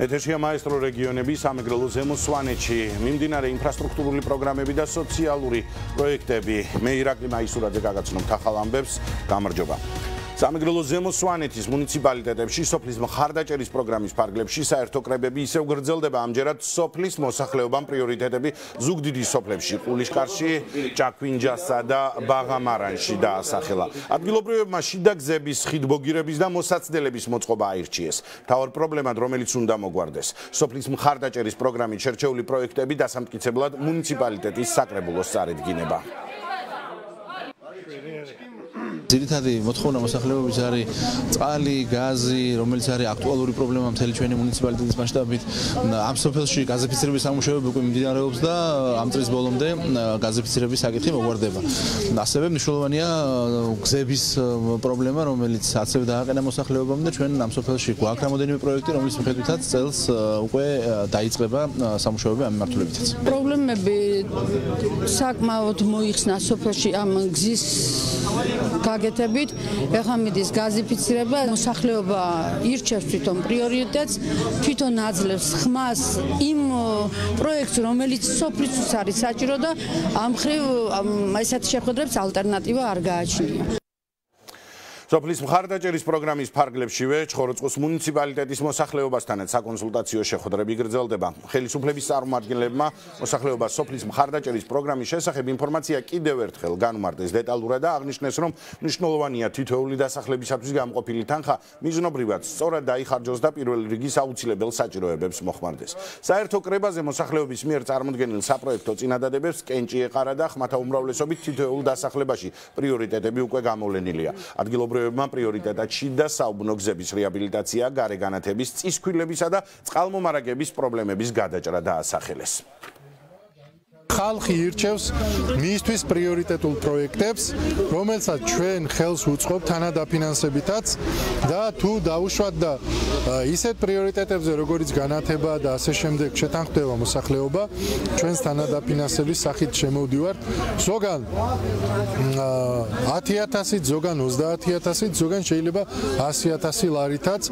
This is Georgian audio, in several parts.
ეთერშია მაესტრო რეგიონები სამეგრელო ზემო სვანეთში. მიმდინარე ინფრასტრუქტურული პროგრამები და სოციალური პროექტები. მე ირაკლი მაისურაძე გაგაცნობთ ახალ ამბებს გამარჯობა სამეგრელო ზემო სვანეთის მუნიციპალიტეტებში სოფლის მხარდაჭერის პროგრამის ფარგლებში საერთო კრებები ისევ გრძელდება ამჯერად სოფლის მოსახლეობამ პრიორიტეტები ზუგდიდის სოფლებში ყულიშკარში ჭაქვინჯასა და ბაღამარანში დაასახელა. ადგილობრივებმა შიდა გზების ხიდბოგირების და მოსაცდელების მოწყობა აირჩიეს. თავარ პრობლემად რომელიც უნდა მოგვარდეს. სოფლის მხარდაჭერის პროგრამის შერჩეული პროექტები დასამტკიცებლად მუნიციპალიტეტის საკრებულოს წარედგინება ძირითადი მოთხოვნა მოსახლეობის არის წყალი, გაზი, რომელიც არის აქტუალური პრობლემა მთელი ჩვენი მუნიციპალიტეტის მასშტაბით. ამ სოფელში გაზიფიცირების სამუშაოები უკვე მიმდინარეობს და ამ წლის ბოლომდე გაზიფიცირების საკითხი მოგვარდება. ასევე მნიშვნელოვანია გზების პრობლემა, რომელიც ასევე დააყენა მოსახლეობამ და ჩვენ ამ სოფელში გვაქვს რამოდენიმე პროექტი, რომლის მიხედვითაც წელს უკვე დაიწყება სამუშაოები ამ მიმართულებითაც. პრობლემები საკმაოდ მოიხსნა სოფელში ამ გზის გაგეთებით ეხლა მიდის გაზიფიცირება მოსახლეობა ირჩევს თვითონ პრიორიტეტს თვითონ აძლევს ხმას იმ პროექტს რომელიც სოფლისთვის არის საჭირო და ამ ხრივ ესეთ შეხვედრებს ალტერნატივა არ გააჩნია სოფლის მხარდაჭერის პროგრამის ფარგლებშივე ჩხოროწყოს მუნიციპალიტეტის მოსახლეობასთანაც საკონსულტაციო შეხვედრები გრძელდება. ხელისუფლების წარმომადგენლებმა მოსახლეობას სოფლის მხარდაჭერის პროგრამის შესახებ ინფორმაცია კიდევ ერთხელ განმარტეს დეტალურად და აღნიშნეს, რომ მნიშვნელოვანია თითოეული დასახლებისათვის გამყოფილი თანხა მიზნობრივად სწორად დაიხარჯოს და პირველი რიგის აუცილებელ საჭიროებებს მოხმარდეს. საერთო კრებაზე მოსახლეობის მიერ წარმოქმნილ საპროექტო წინადადებებს კენჭი ეყარა და ხმათა უმრავლესობით თითოეულ დასახლებაში პრიორიტეტები უკვე გამოვლენილია. ადგილობრივ მიღებმა პრიორიტეტად შიდა საუბნო გზების რეაბილიტაცია, გარეგანათების, წისქვილებისა და წყალმომარაგების პრობლემების გადაჭრა დაასახელეს. ხალხი ირჩევს მისთვის პრიორიტეტულ პროექტებს, რომელსაც ჩვენ ხელს უწყობთ თანადაფინანსებითაც და თუ დაუშვათ და ისეთ პრიორიტეტებზე, როგორიც განათება და ასე შემდეგ შეთანხმდება მოსახლეობა, ჩვენს თანადაფინანსების სახით შემოვდივართ. ზოგან 10000-ით, ზოგან 30000-ით, ზოგან შეიძლება 100000 ლარითაც,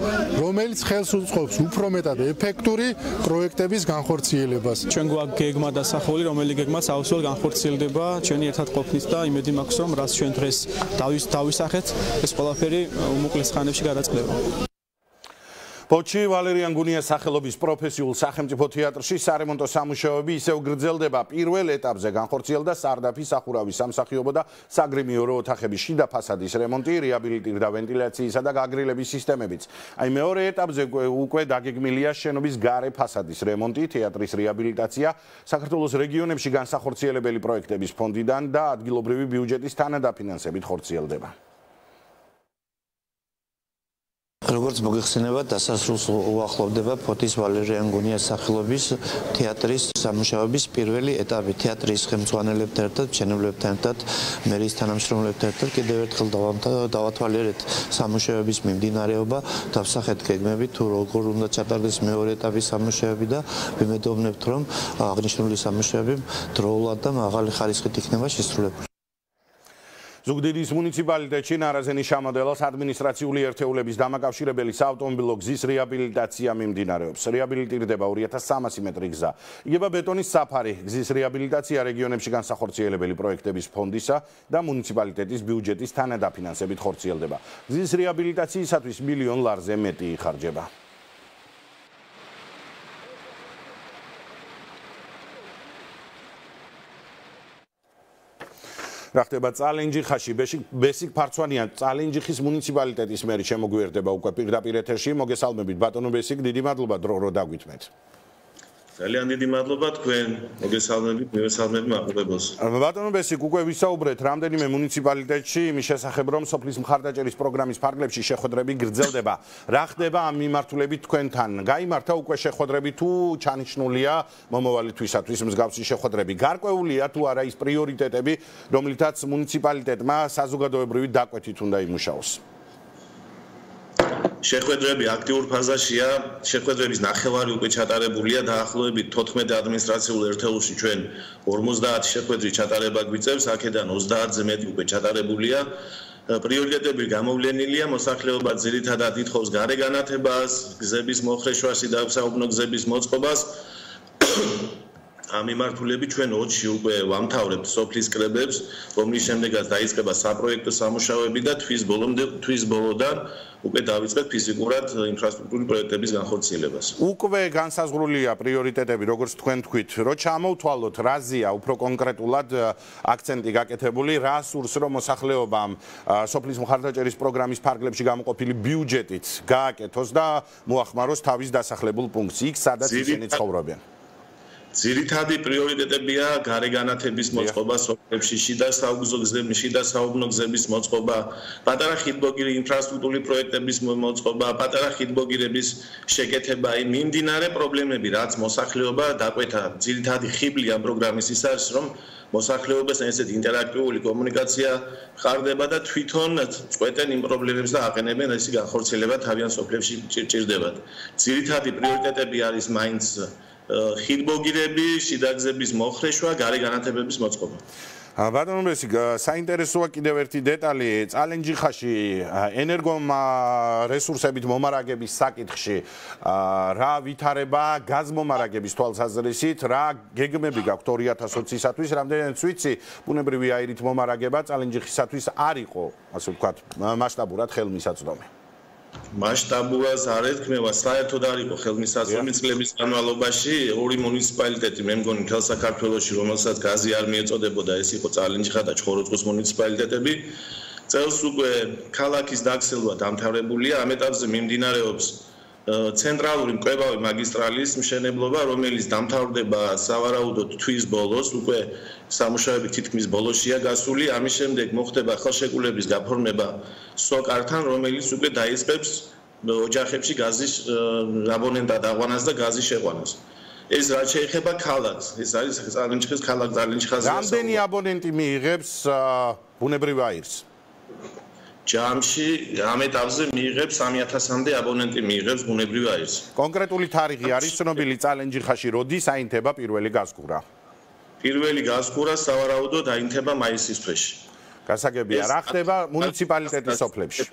რომელიც ხელს უწყობს უფრო მეტად ეფექტური პროექტების განხორციელებას. ჩვენ გვაქვს გეგმა დასახული, რომელიც პირველი გეგმაც აუცილებლად განხორციელდება. ჩვენი ერთად ყოფნის და იმედი მაქვს რომ რაც ჩვენ დღეს დავისახეთ ეს ყველაფერი უმოკლეს ხანებში გადაწყდება პოჩი ვალერიან გუნიას სახელობის პროფესიულ სახელმწიფო თეატრში სარემონტო სამუშაოები ისევ გრძელდება პირველ ეტაპზე განხორციელდა სარდაფის სახურავის სამსახიობო და საგრიმიო ოთახების შიდა ფასადის რემონტი, რეაბილიტირ და ვენტილიაციისა და გაგრილების სისტემებიც. აი მეორე ეტაპზე უკვე დაგეგმილია შენობის გარე ფასადის რემონტი, თეატრის რეაბილიტაცია, საქართველოს რეგიონებში განსახორციელებელი პროექტების ფონდიდან და ადგილობრივი ბიუჯეტის თანადაფინანსებით ხორციელდება. როგორც მოგეხსენება, დასასრულს უახლოვდება ფოთის ვალერიან გუნიას სახელობის თეატრის სამუშაოების პირველი ეტაპი. თეატრის ხელმძღვანელებთან ერთად, ჩენებლებთან ერთად, მერის თანამშრომლებთან ერთად კიდევ ერთხელ დავათვალიერეთ სამუშაოების მიმდინარეობა, დავსახეთ გეგმები თუ როგორ უნდა ჩატარდეს მეორე ეტაპის სამუშაოები და ვიმედოვნებთ, რომ აღნიშნული სამუშაოები დროულად და მაღალი ხარისხით იქნება შესრულებული. ზუგდიდის მუნიციპალიტეტში ნარაზენის შემოდელოს ადმინისტრაციული ერთეულების დამაკავშირებელი საავტომობილო გზის რეაბილიტაცია მიმდინარეობს. რეაბილიტირდება 2300 მეტრი გზა. იგება ბეტონის საფარი. გზის რეაბილიტაცია რეგიონებში განსახორციელებელი პროექტების ფონდისა და მუნიციპალიტეტის ბიუჯეტის თანადაფინანსებით ხორციელდება. გზის რეაბილიტაციისათვის მილიონ ლარზე მეტი იხარჯება. რა ხდება წალენჯიხაში ბესიკ ფარცვანიან წალენჯიხის მუნიციპალიტეტის მერი შემოგვიერთება უკვე პირდაპირ ეთერში მოგესალმებით ბატონო ბესიკ დიდი მადლობა დრო რო დაგვითმეთ ძალიან დიდი მადლობა თქვენ მოგესალმებით მივესალმებით მაყურებელს. ბატონო ბესიკ უკვე ვისაუბრეთ რამდენიმე მუნიციპალიტეტში იმის შესახებ რომ სოფლის მხარდაჭერის პროგრამის ფარგლებში შეხვედრები გრძელდება. რა ხდება ამ მიმართულებით თქვენთან? გამართა უკვე შეხვედრები თუ ჩანიშნულია მომავალი თვისათვის მსგავსი შეხვედრები? გარკვეულია თუ არა ის პრიორიტეტები, რომლითაც მუნიციპალიტეტმა საზოგადოებრივი დაკვეთით უნდა იმუშაოს? შეხვედრები აქტიურ ფაზაშია. შეხვედრების ნახევარი უკვე ჩატარებულია დაახლოებით 14 ადმინისტრაციულ ერთეულში ჩვენ 50 შეხვედრი ჩატარება გვიწევს, აქედან 30-ზე მეტი უკვე ჩატარებულია. პრიორიტეტები გამოვლენილია მოსახლეობა ძირითადად ითხოვს გარეგანათებას, გზების მოხრეშვას და საუბნო გზების მოწყობას. ამ მიმართულებით ჩვენ 20-ში უკვე ვამთავრებთ სოფლის კრებებს, რომლის შემდეგაც დაიწყება საპროექტო სამუშაოები და თვის ბოლომდე თვის ბოლოდან უკვე დავიწყეთ ფიზიკურად ინფრასტრუქტურის პროექტების განხორციელებას. უკვე განსაზღვრულია პრიორიტეტები, როგორც თქვენ თქვით, რო ჩამოვთვალოთ რაზია უფრო კონკრეტულად აქცენტი გაკეთებული, რა სურს რომ მოსახლეობამ სოფლის მხარდაჭერის პროგრამის ფარგლებში გამოყოფილი ბიუჯეტით გააკეთოს და მოახმაროს თავის დასახლებულ პუნქტს, იქ სადაც ისინი ცხოვრობენ. ძირითადი პრიორიტეტებია გარეგანათების მოწყობა სოფლებში, შიდა საუგზო გზების, შიდა საუბნო გზების მოწყობა, პატარა ხიდბოგირი ინფრასტრუქტურის პროექტების მოწყობა, პატარა ხიდბოგირების შეკეთება, იმ მიმდინარე პრობლემები, რაც მოსახლეობა დაკვეთა, ძირითადი ხიბლი ამ პროგრამის ის არის, რომ მოსახლეობას ესეთ ინტერაქტიული კომუნიკაცია ხარდება და თვითონ წყვეტენ იმ პრობლემებს და აყენებენ ესი განხორციელება თავიანთ სოფლებში ჭირდებათ. ძირითადი პრიორიტეტები არის მაინც ხილბოგირები, შიდაგზების მოხრეშვა, გარე განათებების მოწყობა. ბატონო მესი, საინტერესოა კიდევ ერთი დეტალი, წალენჯიხაში ენერგო რესურსებით მომარაგების საკითხში რა ვითარება გაზმომარაგების თვალსაზრისით, რა გეგმები გაქვთ 2020-ისათვის, რამდენიც ვიცი, ბუნებრივი აირით მომარაგება წალენჯიხისათვის არ იყო, ასე ვთქვათ, მასშტაბურად ხელმისაწვდომი. მასშტაბურას არ ეთქმევა საერთოდ არ იყო ხელმისაწვდომი წლების განმავლობაში ორი მუნიციპალიტეტი მე მგონი თელ საქართველოსში რომელსაც გაზი არ მიეწოდებოდა ეს იყო წალენჯიხა და ჩხოროწყუს მუნიციპალიტეტები. წელს უკვე ქალაქის დაქცევა დამთავრებულია ამ ეტაპზე მიმდინარეობს ცენტრალური მკვებავი მაგისტრალის მშენებლობა, რომელიც დამთავრდება სავარაუდოდ თვის ბოლოს, უკვე სამუშაოები თითქმის ბოლოშია გასული. ამის შემდეგ მოხდება ხელშეკრულების გაფორმება სოკართან, რომელიც უკვე დაიწყებს ოჯახებში გაზის აბონენტად აღვანას და გაზის შეყვანას. ეს რაც შეეხება ქალაქს, ეს არის წალენჩხის ქალაქ წალენჩხაზე. რამდენი აბონენტი მიიღებს ბუნებრივ აირს? ჯამში ამ ეტაპზე მიიღებს 3000-მდე აბონენტი მიიღებს ბუნებრივ აირს. კონკრეტული თარიღი არის ცნობილი წალენჯიხაში, როდის აინთება პირველი გაზგურა? პირველი გაზგურა სავარაუდოდ აინთება მაისის თვეში. გასაგებია, რა ხდება მუნიციპალიტეტის სოფლებში?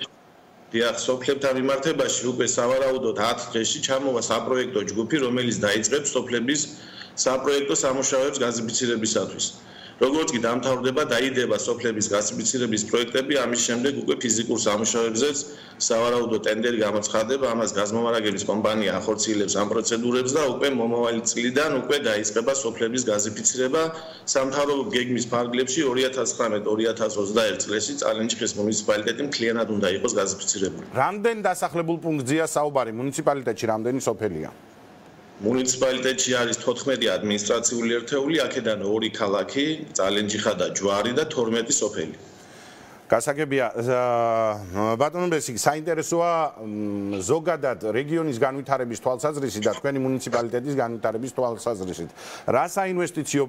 დიახ, სოფლებთან მიმართებაში უკვე სავარაუდოდ 10 დღეში ჩამოვა საპროექტო ჯგუფი, რომელიც დაიწყებს სოფლების საპროექტო სამუშაოებს გაზიფიცირებისათვის. როგორც კი დამთავრდება დაიდება სოფლების გასიფიცირების პროექტები ამის შემდეგ უკვე ფიზიკურ სამუშაოებზეც სავარაუდო ტენდერი გამოცხადდება ამას გაზმომარაგების კომპანია ახორციელებს ამ პროცედურებს და უკვე მომავალი წლიდან უკვე დაიწყება სოფლების გაზიფიცირება სამთავრობო გეგმის ფარგლებში 2019-2021 წლებში წალენჭიხის მუნიციპალიტეტი მთლიანად უნდა იყოს გაზიფიცირებული. რამდენ დასახლებულ პუნქტზეა საუბარი მუნიციპალიტეტში რამდენი სოფელია? მუნიციპალიტეტში არის 14 ადმინისტრაციული ერთეული, აქედან ორი ქალაქი, წალენჯიხა და ჯვარი და 12 სოფელი. გასაგებია ბატონო ბესი საინტერესოა ზოგადად რეგიონის განვითარების თვალსაზრისით და თქვენი მუნიციპალიტეტის განვითარების თვალსაზრისით. რა საინვესტიციო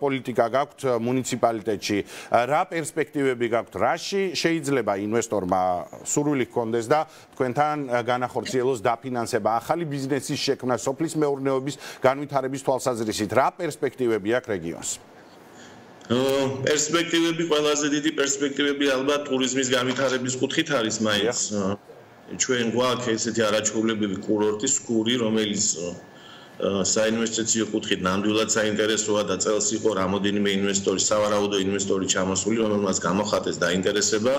პოლიტიკა გაქვთ მუნიციპალიტეტში? რა პერსპექტივები გაქვთ? რაში შეიძლება ინვესტორმა სურვილი ჰქონდეს და თქვენთან განახორციელოს დაფინანსება? ახალი ბიზნესის შექმნა სოფლის მეურნეობის განვითარების თვალსაზრისით. რა პერსპექტივები აქვს რეგიონს პერსპექტივები ყველაზე დიდი პერსპექტივები ალბათ ტურიზმის განვითარების კუთხით არის მაინც. ჩვენ გვაქვს ესეთი არაჩვეულებრივი კურორტი სკური რომელიც საინვესტიციო კუთხით ნამდვილად საინტერესოა და წელს იყო რამოდენიმე ინვესტორი სავარაუდო ინვესტორი ჩამოსული რომელმაც გამოხატეს დაინტერესება.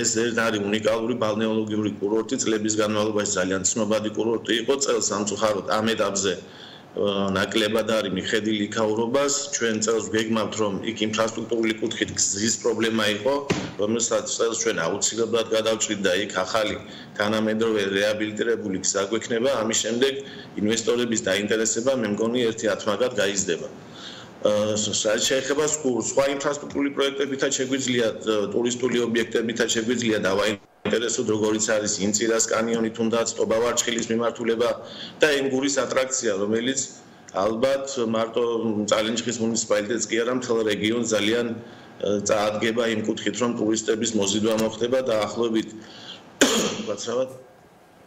ეს ერთ არის უნიკალური ბალნეოლოგიური კურორტი წლების განმავლობაში ძალიან ცნობადი კურორტი იყო წელს სამწუხაროდ ამ ეტაპზე ნაკლებად არის მიხედილი ქაურობას ჩვენ წელს ვეგმავთ რომ იქ ინფრასტრუქტურული კუთხით გზის პრობლემა იყო რომელსაც წელს ჩვენ აუცილებლად გადავჭრით და იქ ახალი თანამედროვე რეაბილიტირებული გზა გვექნება ამის შემდეგ ინვესტორების დაინტერესება მე მგონი ერთი ათმაგად გაიზრდება. საერთოდ შეეხება სხვა ინფრასტრუქტურული პროექტებითაც შეგვიძლია ტურისტული ობიექტებითაც შეგვიძლია დავაინტერესოთ ინტერესოდ როგორიც არის ინწირას კანიონი თუნდაც ტობავარჩხილის მიმართულება და ენგურის ატრაქცია რომელიც ალბათ მარტო წალენჯიხის მუნიციპალიტეტს კი არა მთელ რეგიონს ძალიან წაადგება იმ კუთხით რომ ტურისტების მოზიდვა მოხდება და ახლობით ვაცრავად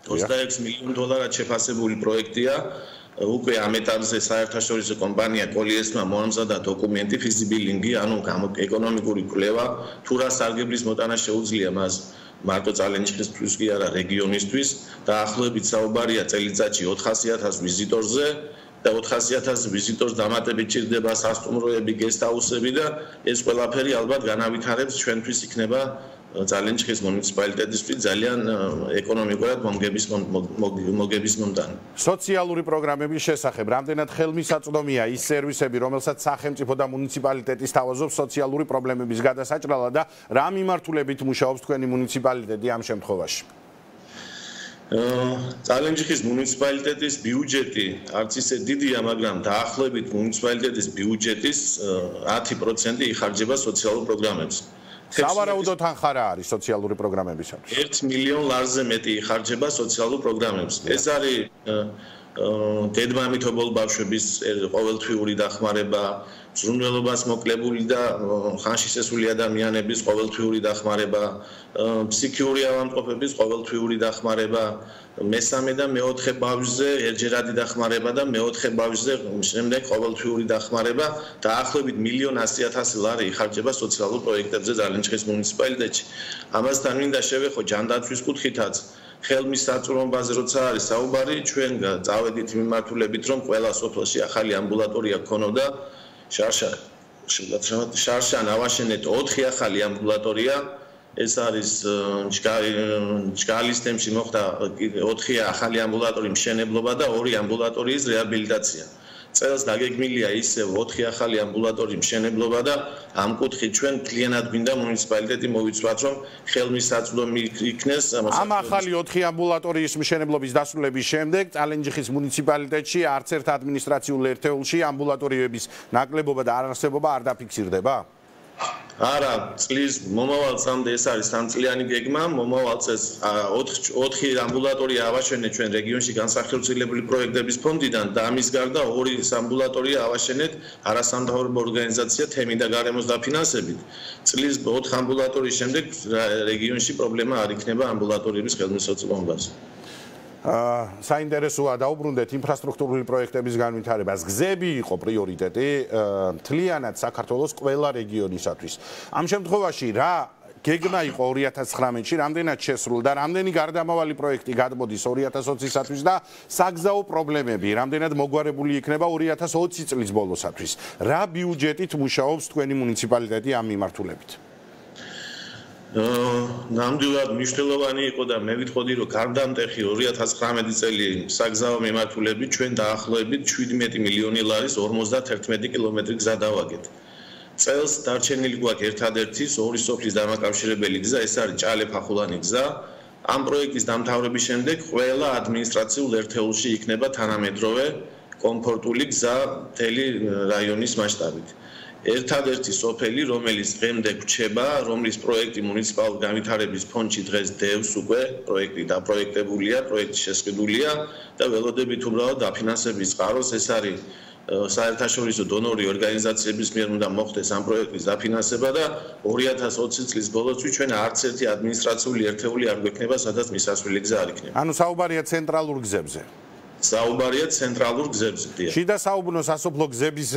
26 მილიონი დოლარად შეფასებული პროექტია. უკვე ამ ეტაპზე საერთაშორისო კომპანია კოლიესმა მოამზადა დოკუმენტი ფიზიბილინგი, ანუ ეკონომიკური კვლევა, თუ რა სარგებლის მოტანა შეუძლია მას მარტო წალენჯიხისთვის კი არა რეგიონისთვის. და ახლობით საუბარია წელიწადში 400000 ვიზიტორზე და 400000 ვიზიტორს დამატებით ჭირდება სასტუმროები, გესტაუსები და ეს ყველაფერი ალბათ განავითარებს ჩვენთვის იქნება ძალენჩხის მუნიციპალიტეტისთვის ძალიან ეკონომიკურად მომგების მოგების მომდანი. სოციალური პროგრამების შესახებ, რამდენად ხელმისაწვდომია ის სერვისები, რომელსაც სახელმწიფო და მუნიციპალიტეტის თავაზობს სოციალური პრობლემების გადასაჭრელად და რა მიმართულებით მუშაობს თქვენი მუნიციპალიტეტი ამ შემთხვევაში? ძალენჯიხის მუნიციპალიტეტის ბიუჯეტი არც ისე დიდია, მაგრამ დაახლოებით მუნიციპალიტეტის ბიუჯეტის 10% იხარჯება სოციალურ პროგრამებზე. სავარაუდოდ ახარა არის სოციალური პროგრამებისათვის? 1 მილიონ ლარზე მეტი იხარჯება სოციალურ პროგრამებს. ეს არის დედმამითობოლ ბავშვების ყოველთვიური დახმარება ზრუნველობას მოკლებული და ხანში შესული ადამიანების ყოველთვიური დახმარება ფსიქიური ავადმყოფების ყოველთვიური დახმარება მესამე და მეოთხე ბავშვზე ერთჯერადი დახმარება და მეოთხე ბავშვზე შემდეგ ყოველთვიური დახმარება და ახლობით მილიონ 100.000 ლარი იხარჯება სოციალურ პროექტებზე ძალენჩხის მუნიციპალიტეტში. ამასთან მინდა შევეხო ჯანდაცვის კუთხითაც ხელმისაწვდომობაზე როცა არის საუბარი, ჩვენ წავედით მიმართულებით, რომ ყველა სოფელში ახალი ამბულატორია ქონოდა შარშან. შარშან ავაშენეთ 4 ახალი ამბულატორია ეს არის ჯგალის თემში მოხდა 4 ახალი ამბულატორი მშენებლობა და 2 ამბულატორიის რეაბილიტაცია. წელს დაგეგმილია ისე 4 ახალი ამბულატორი მშენებლობა და ამ კუთხით ჩვენ კლიენტად გვინდა მუნიციპალიტეტი მოვიცვათ რომ ხელმისაწვდომი იქნეს ამ ახალი 4 ამბულატორიის მშენებლობის დასრულების შემდეგ წალენჯიხის მუნიციპალიტეტში არც ერთ ადმინისტრაციულ ერთეულში ამბულატორიების ნაკლებობა და არარსებობა არ დაფიქსირდება? არა, წლის მომავალ წამდე ეს არის სამწლიანი გეგმა, მომავალ წელს 4 4 ამბულატორია ავაშენეთ ჩვენ რეგიონში განსახილველი პროექტების ფონდიდან და ამის გარდა ორი ამბულატორია ავაშენეთ არასამთავრობო ორგანიზაცია თემი და გარემოს დაფინანსებით. წლის 4 ამბულატორიის შემდეგ რეგიონში პრობლემა არ იქნება ამბულატორიების ხელმისაწვდომობაზე. საინტერესოა დაუბრუნდეთ ინფრასტრუქტურული პროექტების განვითარებას. გზები იყო პრიორიტეტი თლიანად საქართველოს ყველა რეგიონისათვის. ამ შემთხვევაში რა გეგმა იყო 2019-ში, რამდენად შესრულდა, რამდენი გარდამავალი პროექტი გადმოდის 2020-ისათვის და საგზაო პრობლემები, რამდენად მოგვარებული იქნება 2020 წლის ბოლოსათვის. რა ბიუჯეტით მუშაობს თქვენი მუნიციპალიტეტი ამ მიმართულებით? ნამდვილად მნიშვნელოვანი იყო და მე ვიტყოდი რომ გარდამტეხი 2019 წელი საგზაო მიმართულებით ჩვენ დაახლოებით 17 მილიონი ლარის 51 კილომეტრი გზა დავაგეთ. წელს დარჩენილი გვაქვს ერთადერთი ორი სოფლის დამაკავშირებელი გზა, ეს არის ჭალე-ფახულანი გზა. ამ პროექტის დამთავრების შემდეგ ყველა ადმინისტრაციულ ერთეულში იქნება თანამედროვე კომფორტული გზა მთელი რაიონის მასშტაბით. ერთადერთი სოფელი, რომელიც დღემდე გვჩება, რომლის პროექტი მუნიციპალური განვითარების ფონდში დღეს დევს უკვე პროექტი და პროექტებულია, პროექტი შესყიდულია და ველოდებით უბრალოდ დაფინანსების წყაროს ეს არის საერთაშორისო დონორი ორგანიზაციების მიერ უნდა მოხდეს ამ პროექტის დაფინანსება და 2020 წლის ბოლოსთვის ჩვენ არც ერთი ადმინისტრაციული ერთეული არ გვექნება, სადაც მისასვლელი გზა არ იქნება. ანუ საუბარია ცენტრალურ გზებზე. საუბარია ცენტრალურ გზებზე. შიდა საუბნო სასოფლო გზების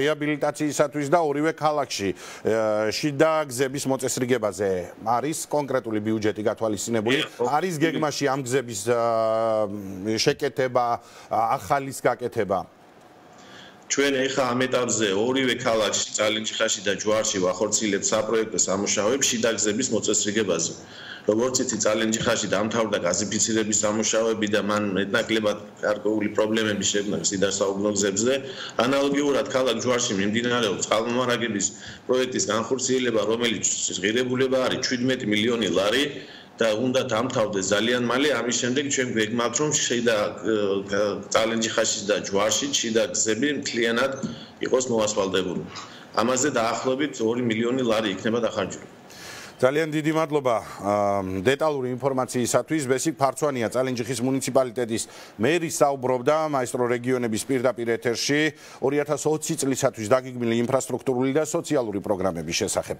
რეაბილიტაციისათვის და ორივე ქალაქში შიდა გზების მოწესრიგებაზე არის კონკრეტული ბიუჯეტი გათვალისწინებული. არის გეგმაში ამ გზების შეკეთება, ახალის გაკეთება? ჩვენ ეხა ამ ეტაპზე ორივე ქალაქში, წალინჭიხაში და ჯვარში ვახორციელებთ საპროექტო სამუშაოებს შიდა გზების მოწესრიგებაზე. როგორც იცი წალენჯიხაში დამთავრდა გაზიფიცირების სამუშაოები და მან მეტნაკლებად გარკვეული პრობლემები შექმნა სიდარსაუბნო გზებზე ანალოგიურად ქალაქ ჯვარში მიმდინარეობს წყალმომარაგების პროექტის განხორციელება რომელიც ღირებულება არის 17 მილიონი ლარი და უნდა დამთავრდეს ძალიან მალე ამის შემდეგ ჩვენ გვეგმავთ რომ შეიძლება წალენჯიხაში და ჯვარში შიდა გზები მთლიანად იყოს მოასფალტებული ამაზე დაახლოებით 2 მილიონი ლარი იქნება დახარჯული ძალიან დიდი მადლობა დეტალური ინფორმაციისათვის. ბესიკ ფარცვანია წალენჯიხის მუნიციპალიტეტის მერი საუბრობდა მაესტრო რეგიონების პირდაპირ ეთერში 2020 წლისათვის დაგეგმილი ინფრასტრუქტურული და სოციალური პროგრამების შესახებ.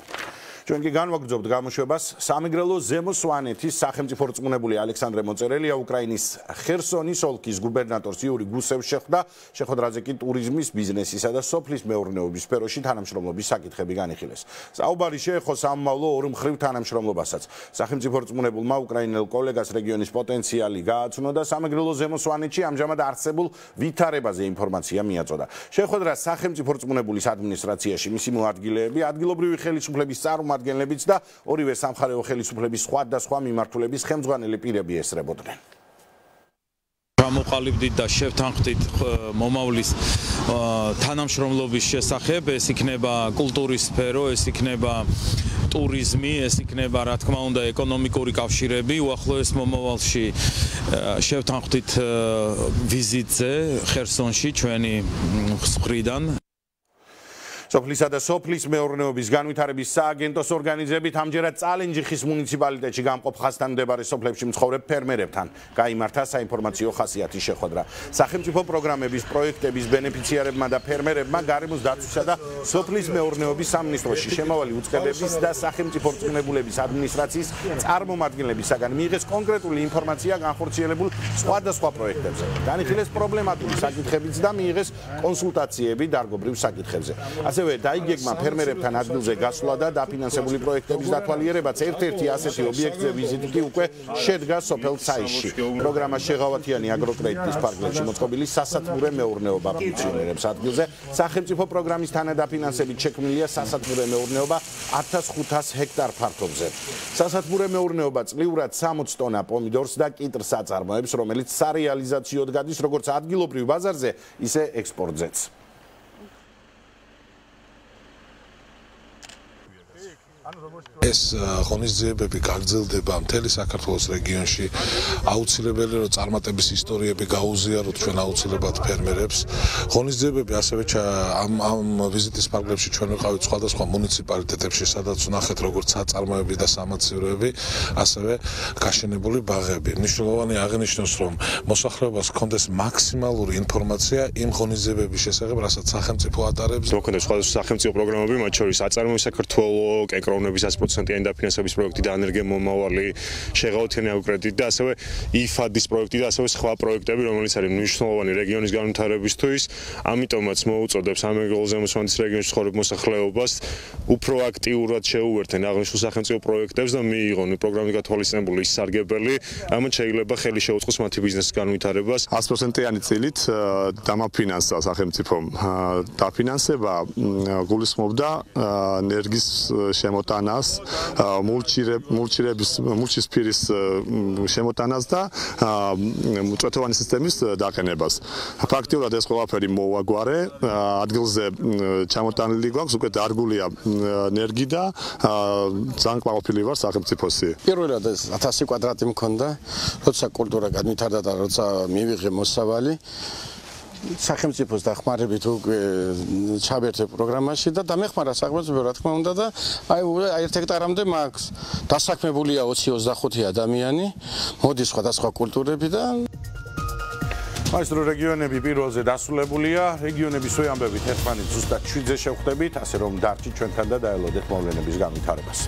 ჩვენ კი განვაგრძობთ გამოშვებას. სამეგრელო ზემო სვანეთის სახელმწიფო რწმუნებული ალექსანდრე მოწერელია უკრაინის ხერსონის ოლქის გუბერნატორს იური გუსევს შეხვდა. შეხვედრაზე კი ტურიზმის ბიზნესისა და სოფლის მეურნეობის სფეროში თანამშრომლობის საკითხები განიხილეს. საუბარი შეეხო სამმავლო ორ მხრივ თანამშრომლობასაც. სახელმწიფო რწმუნებულმა უკრაინელ კოლეგას რეგიონის პოტენციალი გააცნო და სამეგრელო ზემო სვანეთში ამჟამად არსებულ ვითარებაზე ინფორმაცია მიაწოდა. შეხვედრა სახელმწიფო რწმუნებულის ადმინისტრაციაში მისი მოადგილეები ადგილობრივი ხელისუფლების წარმომადგენლები წარმომადგენლებიც და ორივე სამხარეო ხელისუფლების სხვადასხვა მიმართულების ხელმძღვანელი პირები ესწრებოდნენ. გამოყალიბდით და შევთანხმდით მომავლის თანამშრომლობის შესახებ, ეს იქნება კულტურის სფერო, ეს იქნება ტურიზმი, ეს იქნება რა თქმა უნდა ეკონომიკური კავშირები, უახლოეს მომავალში შევთანხმდით ვიზიტზე ხერსონში ჩვენი მხრიდან სოფლისა და სოფლის მეურნეობის განვითარების სააგენტოს ორგანიზებით ამჯერად წალენჯიხის მუნიციპალიტეტში გამყოფ ხასთან მდებარე სოფლებში მცხოვრებ ფერმერებთან გამართა საინფორმაციო ხასიათის შეხვედრა. სახელმწიფო პროგრამების პროექტების ბენეფიციარებმა და ფერმერებმა გარემოს დაცვისა და სოფლის მეურნეობის სამინისტროში შემავალი უწყებების და სახელმწიფო რწმუნებულების ადმინისტრაციის წარმომადგენლებისაგან მიიღეს კონკრეტული ინფორმაცია განხორციელებულ სხვადასხვა პროექტებზე. განიხილეს პრობლემატური საკითხებიც და მიიღეს კონსულტაციები დარგობრივ საკითხებზე. ასე ასევე დაიგეგმა ფერმერებთან ადგილზე გასვლა და დაფინანსებული პროექტების დათვალიერებაც ერთ-ერთი ასეთი ობიექტზე ვიზიტი კი უკვე შედგა სოფელ ცაიშში. პროგრამა შეღავათიანი აგროკრედიტის პარკებში მოწყობილი სასათმურე მეურნეობა ფუნქციონირებს ადგილზე. სახელმწიფო პროგრამის თანადაფინანსებით შექმნილია სასათმურე მეურნეობა 1500 ჰექტარ ფართობზე. სასათმურე მეურნეობა წლიურად 60 ტონა პომიდორს და კიტრს აწარმოებს, რომელიც სარეალიზაციოდ გადის როგორც ადგილობრივ ბაზარზე, ისე ექსპორტზეც. ეს ღონისძიებები გაგრძელდება მთელი საქართველოს რეგიონში. აუცილებელი რომ წარმატების ისტორიები გაუზიაროთ ჩვენ აუცილებლად ფერმერებს. ღონისძიებები ასევე ამ ამ ვიზიტის პარკლებში ჩვენ ვიყავით სხვადასხვა მუნიციპალიტეტებში, სადაც ვნახეთ როგორც საწარმოები და სამაცივროები, ასევე გაშენებული ბაღები. მნიშვნელოვანი აღნიშნოს რომ მოსახლეობას ჰქონდეს მაქსიმალური ინფორმაცია იმ ღონისძიებების შესახებ, რასაც სახელმწიფო ატარებს. მოქონდეს სხვადასხვა სახელმწიფო პროგრამები, მათ შორის აწარმოები საქართველოს, კენკროვნების 100%-იანი დაფინანსების პროექტი და ენერგია მომავალი შეღავთიანი აკრედიტი და ასევე IFAD-ის პროექტი და ასევე სხვა პროექტები, რომელიც არის მნიშვნელოვანი რეგიონის განვითარებისთვის, ამიტომაც მოუწოდებს ამერიკულ ზემოსვანეთის რეგიონის ცხოვრებ მოსახლეობას უფრო აქტიურად შეუერთენ აღნიშნულ სახელმწიფო პროექტებს და მიიღონ პროგრამის გათვალისწინებული სარგებელი, ამან შეიძლება ხელი შეუწყოს მათი ბიზნესის განვითარებას. 100%-იანი წილით დამაფინანსა სახელმწიფო დაფინანსება გულისხმობდა ენერგიის შემოტანას მულჩირების მულჩის ფირის შემოტანას და წვეთოვანი სისტემის დაყენებას. ფაქტიურად ეს ყველაფერი მოვაგვარე, ადგილზე ჩამოტანილი გვაქვს, უკვე დარგულია ენერგი და ძალიან კვალიფიცირებული ვარ სახელმწიფოსი. პირველად ეს 1000 კვადრატი მქონდა, როცა კულტურა განვითარდა და როცა მივიღე მოსავალი სახელმწიფოს დახმარებით უკვე ჩაბერთე პროგრამაში და დამეხმარა სახელმწიფო რა თქმა უნდა და აი აი 1 ჰექტარამდე მაქვს დასაქმებულია 20-25 ადამიანი მოდის სხვადასხვა კულტურები და მაისტრო რეგიონები პირველზე დასრულებულია. რეგიონების ვეამბებით ერთმანეთს ზუსტად 7-ზე შევხვდებით ასე რომ დარჩით ჩვენთან და დაელოდეთ მოვლენების განვითარებას